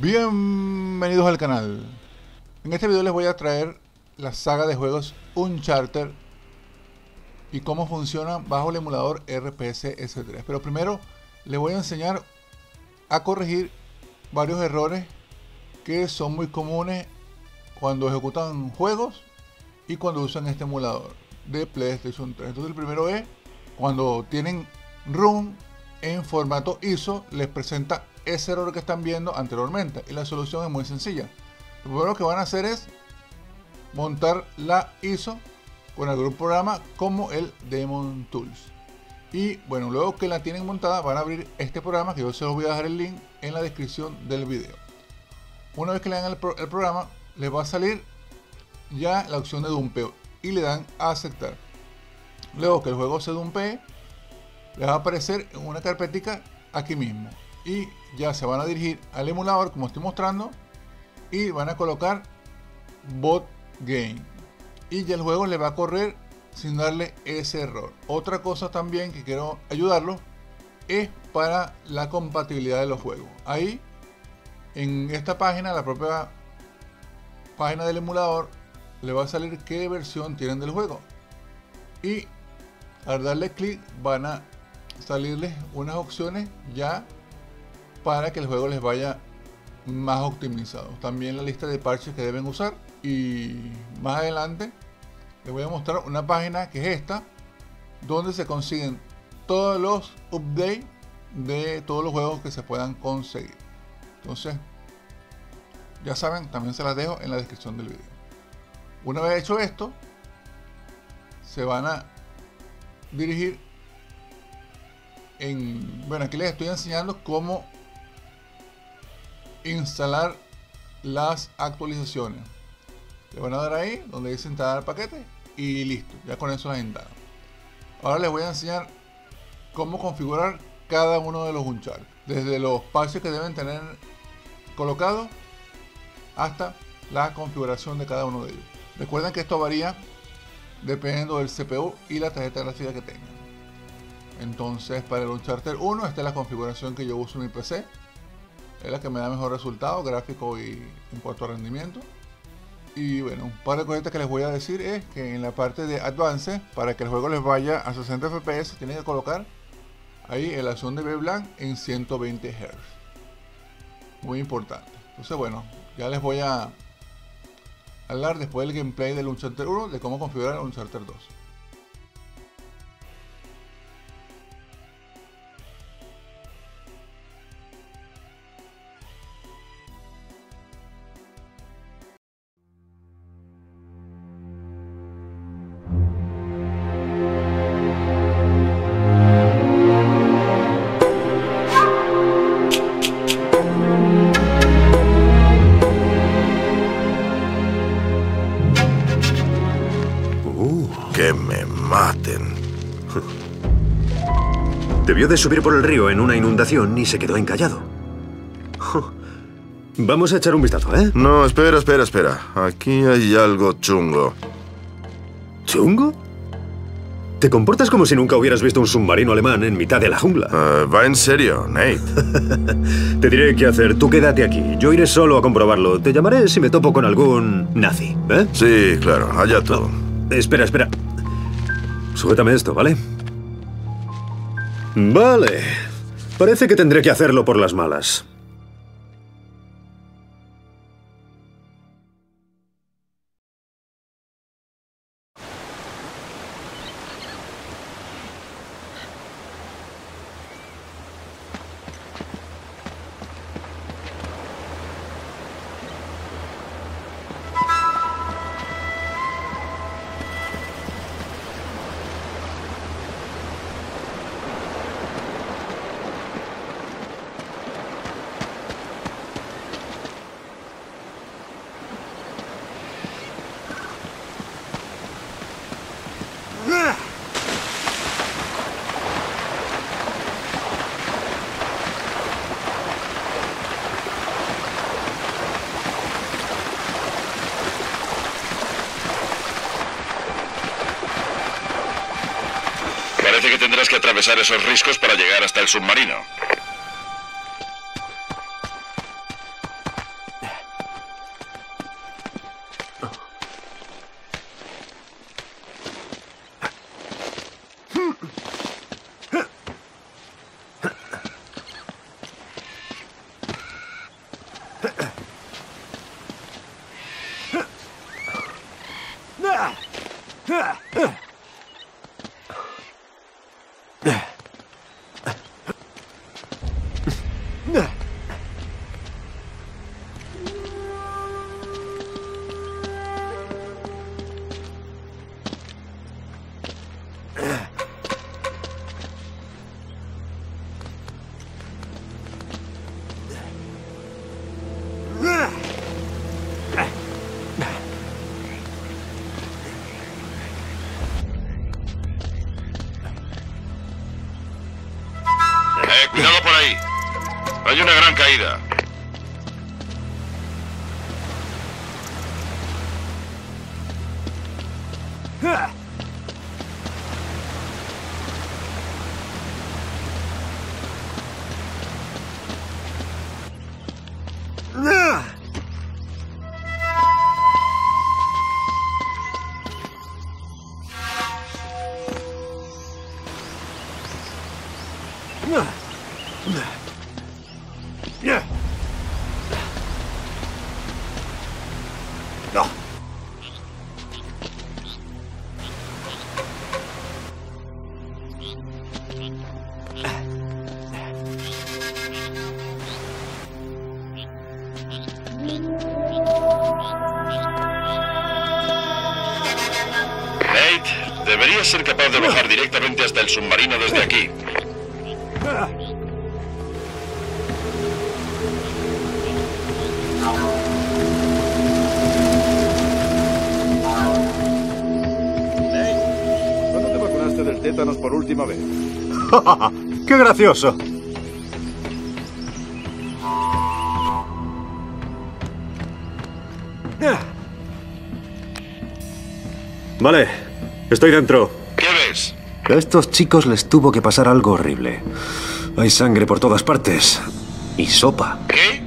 Bienvenidos al canal. En este video les voy a traer la saga de juegos Uncharted y cómo funciona bajo el emulador RPS S3. Pero primero les voy a enseñar a corregir varios errores que son muy comunes cuando ejecutan juegos y cuando usan este emulador de PlayStation 3. Entonces el primero es cuando tienen RUM en formato ISO les presenta ese error que están viendo anteriormente y la solución es muy sencilla. Lo primero que van a hacer es montar la ISO con algún programa como el Demon Tools. Y bueno, luego que la tienen montada van a abrir este programa que yo se los voy a dejar el link en la descripción del video. Una vez que le dan el, programa, les va a salir ya la opción de dumpeo y le dan a aceptar. Luego que el juego se dumpee, les va a aparecer una carpetica aquí mismo. Y ya se van a dirigir al emulador como estoy mostrando y van a colocar bot game y ya el juego le va a correr sin darle ese error otra cosa también que quiero ayudarlo es para la compatibilidad de los juegos ahí en esta página la propia página del emulador le va a salir qué versión tienen del juego y al darle clic van a salirles unas opciones ya para que el juego les vaya más optimizado. También la lista de parches que deben usar. Y más adelante les voy a mostrar una página que es esta, donde se consiguen todos los updates de todos los juegos que se puedan conseguir. Entonces, ya saben, también se las dejo en la descripción del video. Una vez hecho esto, se van a dirigir en... Bueno, aquí les estoy enseñando cómo instalar las actualizaciones. Le van a dar ahí donde dice el paquete y listo, ya con eso instalan. Ahora les voy a enseñar cómo configurar cada uno de los Uncharted, desde los parches que deben tener colocados hasta la configuración de cada uno de ellos. Recuerden que esto varía dependiendo del CPU y la tarjeta gráfica que tengan. Entonces, para el Uncharted 1, esta es la configuración que yo uso en mi PC es la que me da mejor resultado gráfico y en cuanto a rendimiento. Y bueno, un par de cosas que les voy a decir es que en la parte de Advance, para que el juego les vaya a 60 FPS, tienen que colocar ahí el acción de B-Blanc en 120 Hz. Muy importante. Entonces bueno, ya les voy a hablar después del gameplay del Uncharted 1 de cómo configurar un Uncharted 2. Debió de subir por el río en una inundación y se quedó encallado. Vamos a echar un vistazo, ¿eh? No, espera, espera, espera. Aquí hay algo chungo. ¿Chungo? Te comportas como si nunca hubieras visto un submarino alemán en mitad de la jungla. Eh, va en serio, Nate. Te diré qué hacer. Tú quédate aquí. Yo iré solo a comprobarlo. Te llamaré si me topo con algún nazi, ¿eh? Sí, claro, allá tú. Espera, espera. Sujétame esto, ¿vale? Vale. Parece que tendré que hacerlo por las malas. Atravesar esos riscos para llegar hasta el submarino. Deberías ser capaz de bajar directamente hasta el submarino desde aquí. ¿Cuándo te vacunaste del tétanos por última vez? ¡Qué gracioso! Vale, estoy dentro. A estos chicos les tuvo que pasar algo horrible. Hay sangre por todas partes. Y sopa. ¿Qué?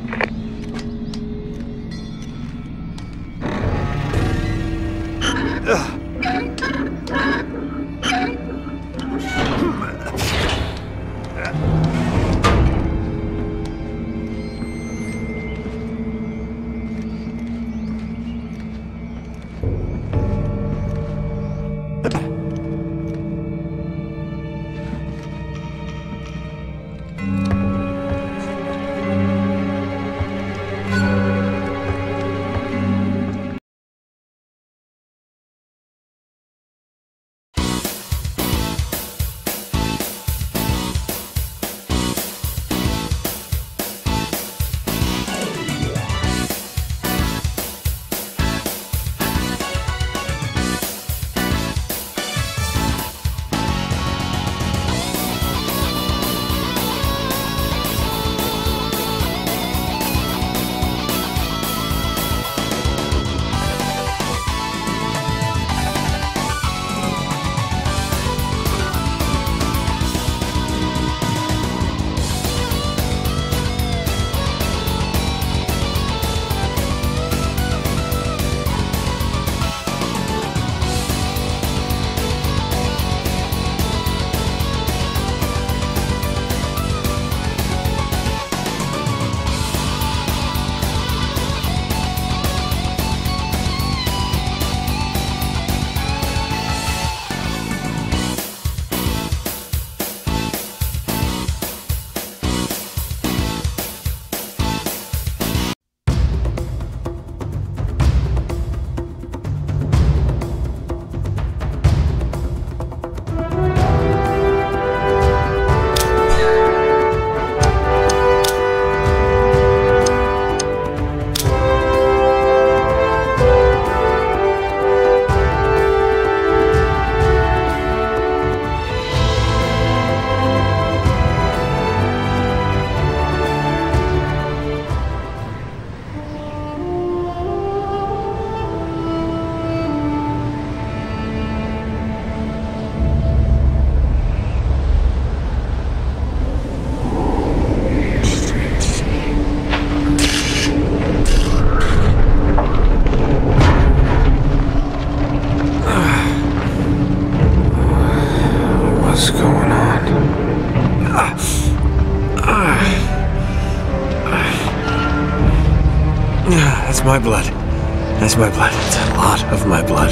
That's my blood. It's a lot of my blood.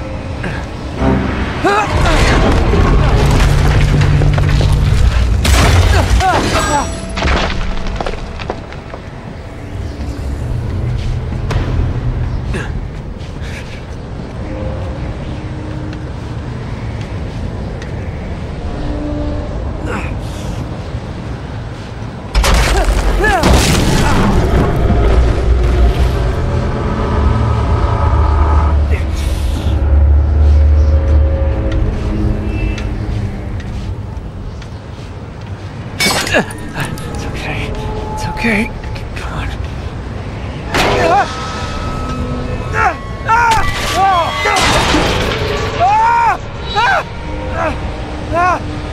Ah!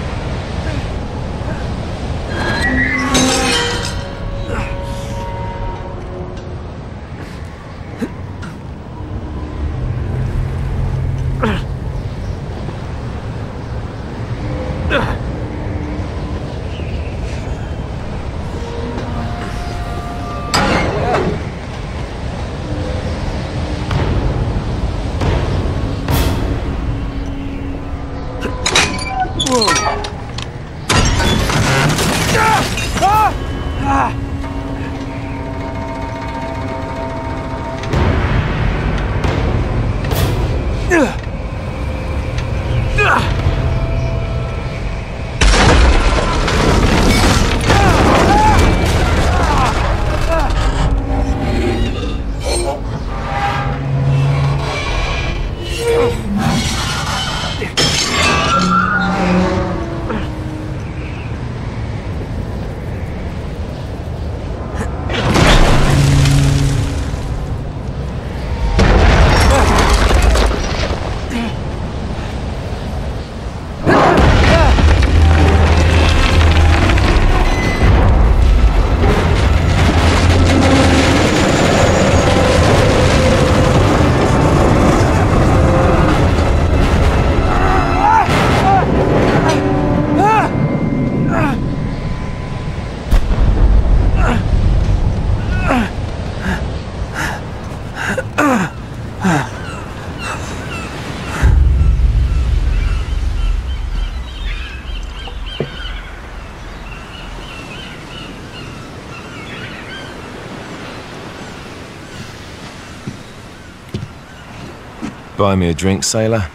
Buy me a drink, sailor.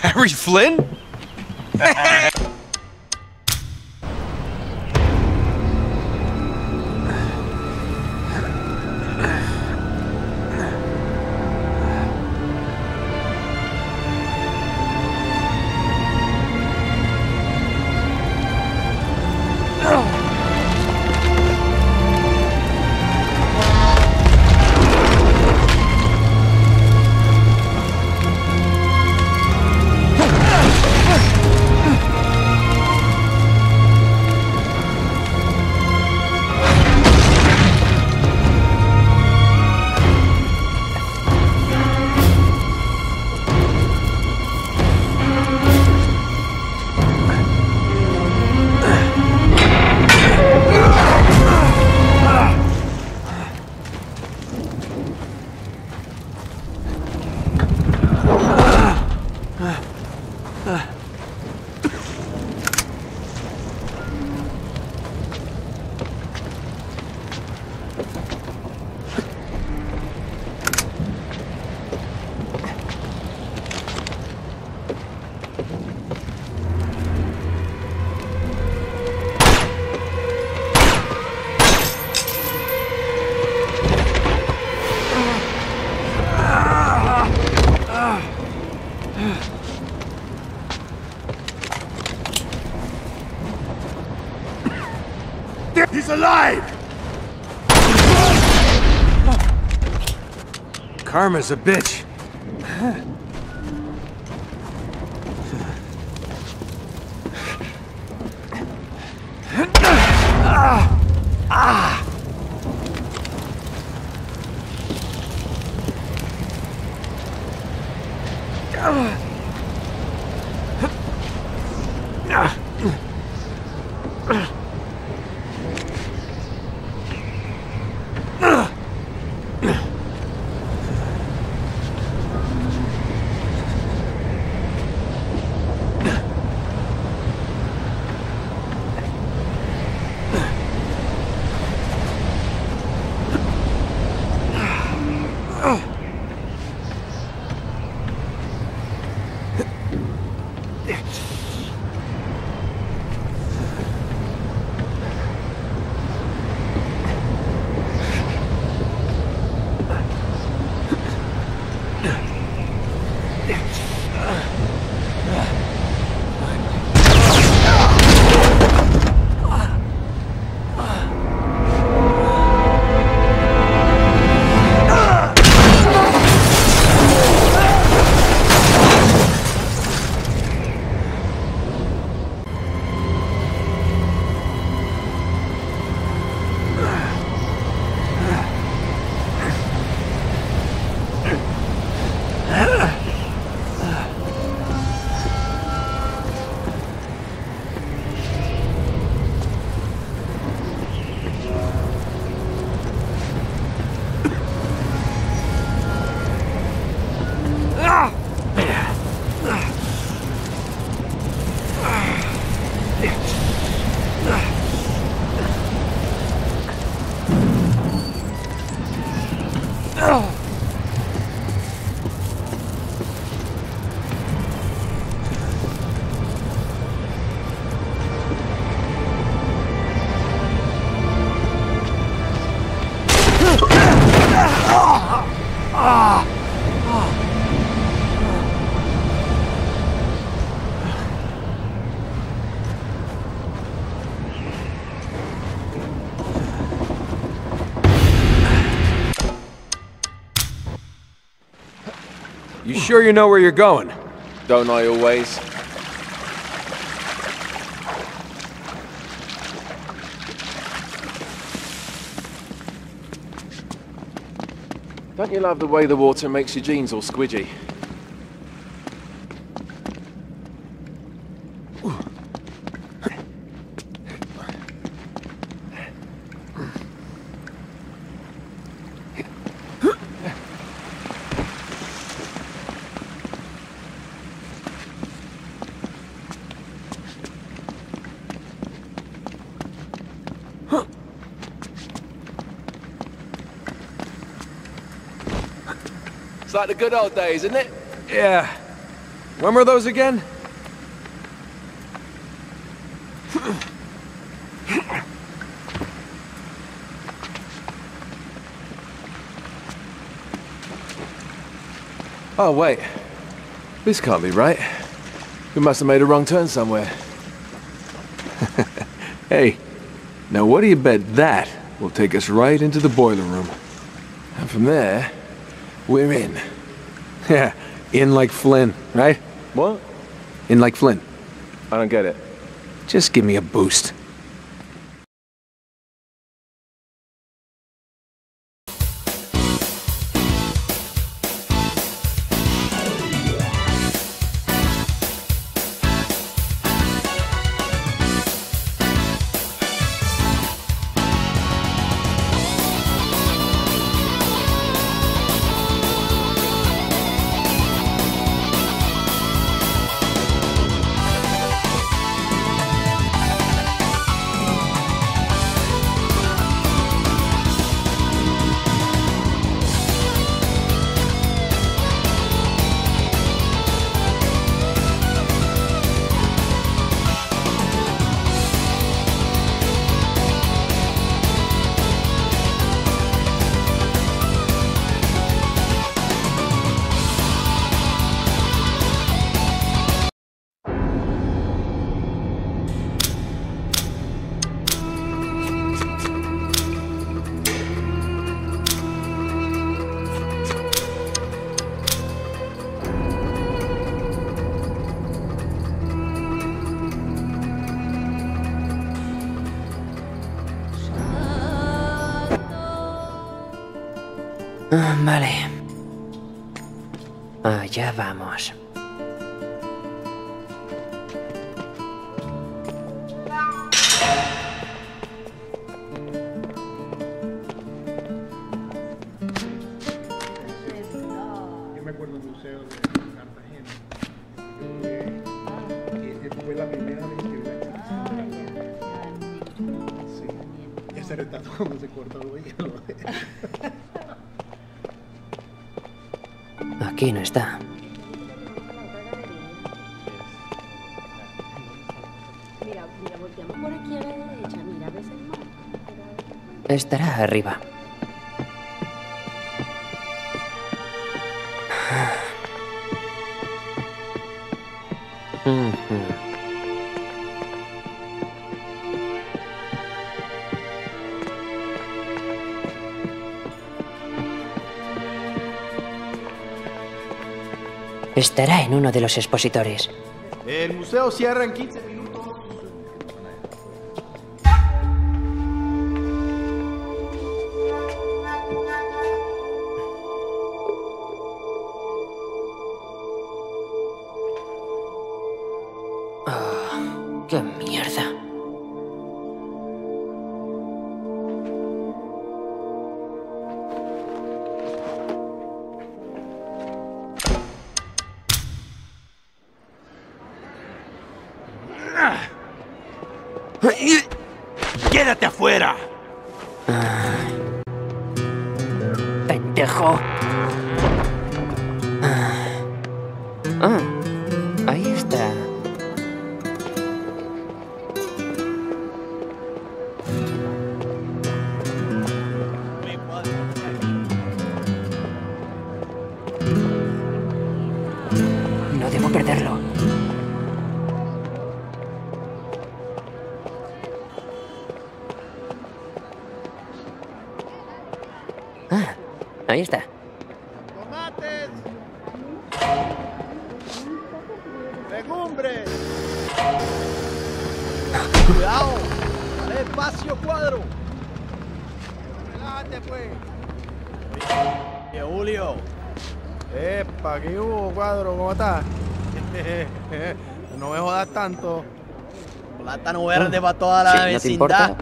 Harry Flynn? alive! Karma's a bitch. Sure you know where you're going? Don't I always? Don't you love the way the water makes your jeans all squidgy? Like the good old days, isn't it? Yeah. When were those again? Oh, wait. This can't be right. We must have made a wrong turn somewhere. hey, now what do you bet that will take us right into the boiler room? And from there, we're in. Yeah, in like Flynn, right? What? In like Flynn. I don't get it. Just give me a boost. Ese retrato cuando se corta lo ¿ves el mar? Estará arriba. Estará en uno de los expositores. El museo cierra en 15 minutos. Uh-huh. No me jodas tanto. Plátano verde para toda la Sí, ¿no te vecindad.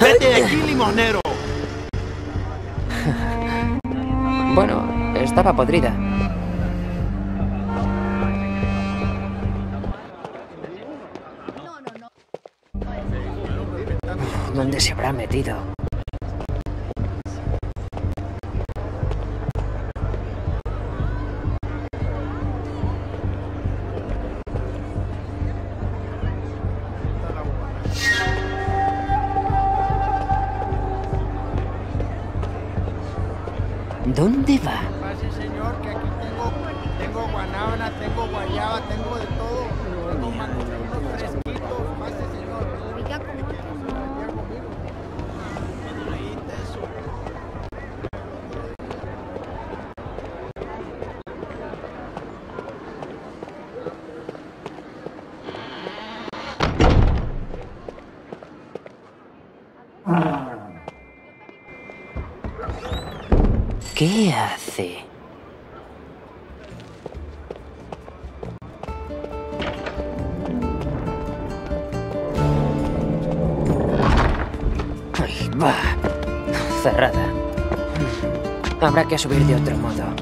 ¡Vete de aquí, limonero! Bueno, estaba podrida. ¿Dónde se habrá metido? ¿Dónde va? ¿Qué hace? Ay, va. Cerrada. Habrá que subir de otro modo.